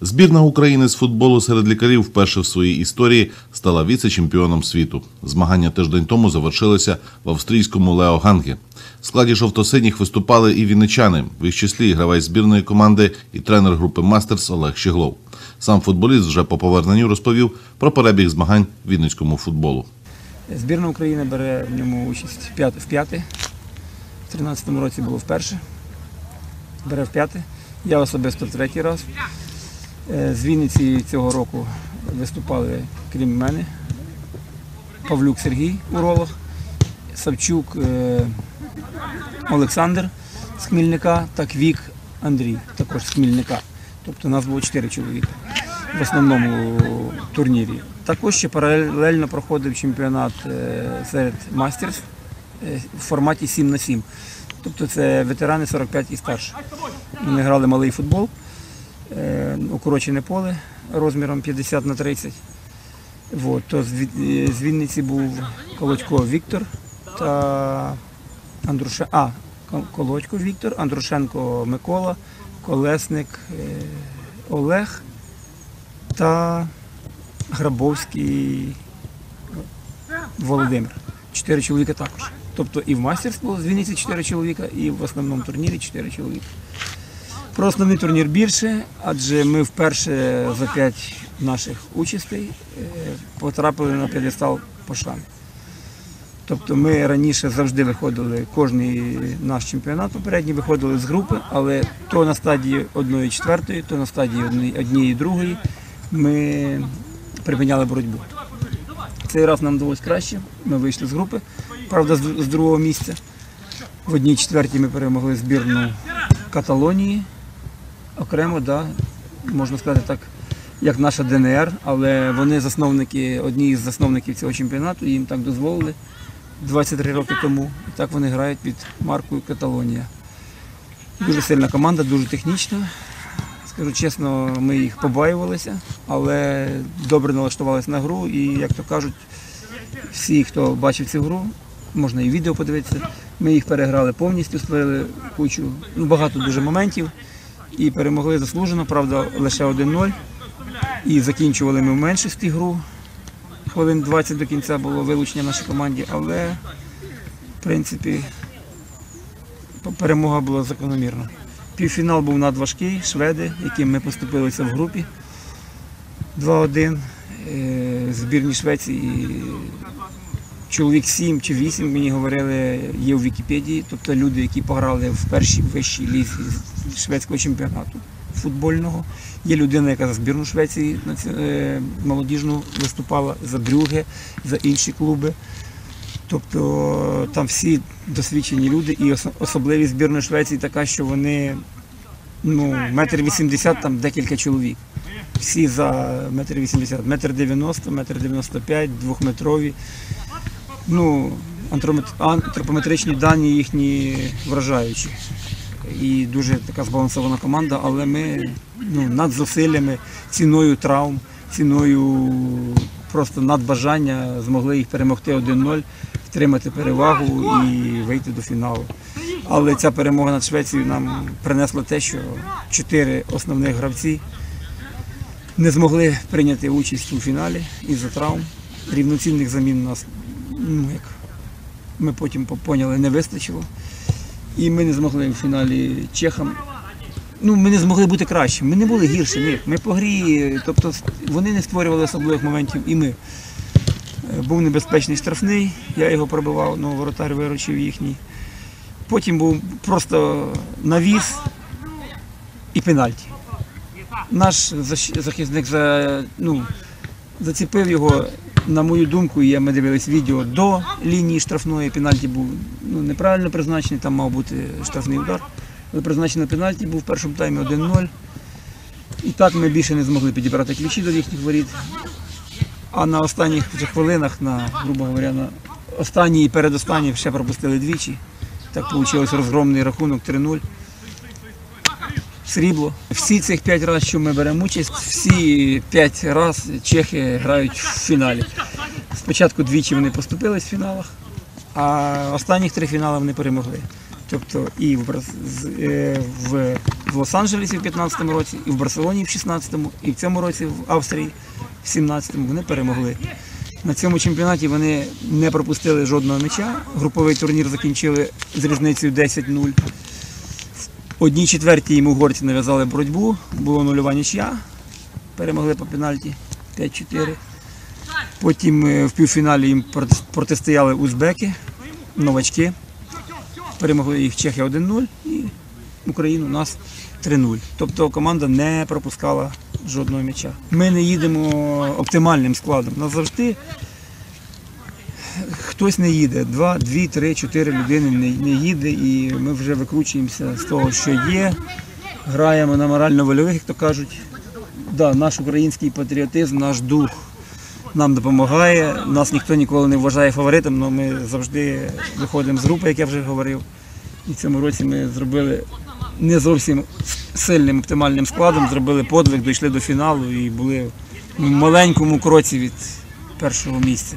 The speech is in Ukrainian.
Збірна України з футболу серед лікарів вперше в своїй історії стала віце-чемпіоном світу. Змагання тиждень тому завершилися в австрійському Лео Гангі. В складі жовто-синіх виступали і вінничани, в їх числі і гравець збірної команди і тренер групи Мастерс Олег Щеглов. Сам футболіст вже по поверненню розповів про перебіг змагань вінницькому футболу. Збірна України бере в ньому участь в п'яте. В п'яте. В 13-му році було вперше. Бере в п'яте. Я особисто третій раз. Е, З Вінниці цього року виступали, крім мене, Павлюк Сергій, уролог, Савчук е, Олександр з Хмільника та Квік Андрій, також з Хмільника. Тобто нас було чотири чоловіка в основному турнірі. Також ще паралельно проходив чемпіонат е, серед мастерс е, в форматі 7 на 7. Тобто це ветерани 45 і старше. Вони грали малий футбол, укорочене поле розміром 50 на 30. Вот, то е, з Вінниці був Колодько Віктор та Андруше... а, Колодько Віктор, Андрушенко Микола, Колесник е, Олег та Грабовський Володимир. Чотири чоловіка також. Тобто і в мастерс було з Вінниці чотири чоловіка, і в основному турнірі чотири чоловіка. Про основний турнір більше, адже ми вперше за п'ять наших участей е, потрапили на п'єдестал пошани. Тобто ми раніше завжди виходили, кожний наш чемпіонат попередній виходили з групи, але то на стадії одної четвертої, то на стадії однієї, однієї другої ми припиняли боротьбу. Цей раз нам вдалося краще. Ми вийшли з групи, правда, з другого місця. В одній четвертій ми перемогли збірну Каталонії. Окремо, да, можна сказати так, як наша ДНР, але вони засновники, одні із засновників цього чемпіонату, їм так дозволили 23 роки тому. І так вони грають під маркою Каталонія. Дуже сильна команда, дуже технічна. Скажу чесно, ми їх побаювалися, але добре налаштувалися на гру. І, як то кажуть, всі, хто бачив цю гру, можна і відео подивитися. Ми їх переграли повністю, створили кучу, ну багато дуже моментів і перемогли заслужено, правда, лише 1-0. І закінчували ми в меншості гру. Хвилин 20 до кінця було вилучення нашій команді, але в принципі перемога була закономірна. Півфінал був надважкий, шведи, яким ми поступилися в групі 2-1. Е, Збірні Швеції чоловік 7 чи 8, мені говорили, є в Вікіпедії, тобто люди, які пограли в першій вищій лізі шведського чемпіонату футбольного. Є людина, яка за збірну Швеції е, молодіжну виступала, за Брюге, за інші клуби. Тобто там всі досвідчені люди, і особливість збірної Швеції така, що вони ну, метр вісімдесят, там декілька чоловік. Всі за метр вісімдесят, метр дев'яносто, метр дев'яносто п'ять, двохметрові. Ну, антропометричні дані їхні вражаючі. І дуже така збалансована команда, але ми ну, над зусиллями, ціною травм, ціною просто надбажання змогли їх перемогти 1-0, втримати перевагу і вийти до фіналу. Але ця перемога над Швецією нам принесла те, що чотири основних гравці не змогли прийняти участь у фіналі із-за травм. Рівноцінних замін у нас, ну, як ми потім поняли, не вистачило. І ми не змогли в фіналі чехам. Ну, ми не змогли бути кращими. Ми не були гірші, ні. Ми по грі, тобто вони не створювали особливих моментів, і ми. Е, Був небезпечний штрафний, я його пробивав, ну воротар виручив їхній. Потім був просто навіс і пенальті. Наш захисник за, ну, зацепив його, на мою думку, і ми дивились відео до лінії штрафної. Пенальті був ну, неправильно призначений, там мав бути штрафний удар. Але призначений пенальті був в першому таймі 1-0. І так ми більше не змогли підібрати ключі до їхніх воріт. А на останніх хвилинах, на, грубо говоря, на останній і передостанній ще пропустили двічі. Так вийшло розгромний рахунок 3-0. Срібло. Всі цих п'ять разів, що ми беремо участь, всі п'ять разів чехи грають в фіналі. Спочатку двічі вони поступились в фіналах, а останніх три фінали вони перемогли. Тобто і в, е, в в Лос-Анджелесі в 15-му році, і в Барселоні в 16-му, і в цьому році в Австрії в 17-му. Вони перемогли. На цьому чемпіонаті вони не пропустили жодного м'яча. Груповий турнір закінчили з різницею 10-0. Одній четвертій їм угорці нав'язали боротьбу, було нульова нічия, перемогли по пенальті 5-4. Потім е, в півфіналі їм протистояли узбеки, новачки. Перемогли їх Чехи 1-0 і Україну нас 3-0. Тобто команда не пропускала жодного м'яча. Ми не їдемо оптимальним складом. Нас завжди хтось не їде. Два, дві, три, чотири людини не, не їде, і ми вже викручуємося з того, що є. Граємо на морально-вольових, як то кажуть. Да, наш український патріотизм, наш дух нам допомагає. Нас ніхто ніколи не вважає фаворитом, але ми завжди виходимо з групи, як я вже говорив. І в цьому році ми зробили не зовсім сильним оптимальним складом, зробили подвиг, дійшли до фіналу і були в маленькому кроці від першого місця.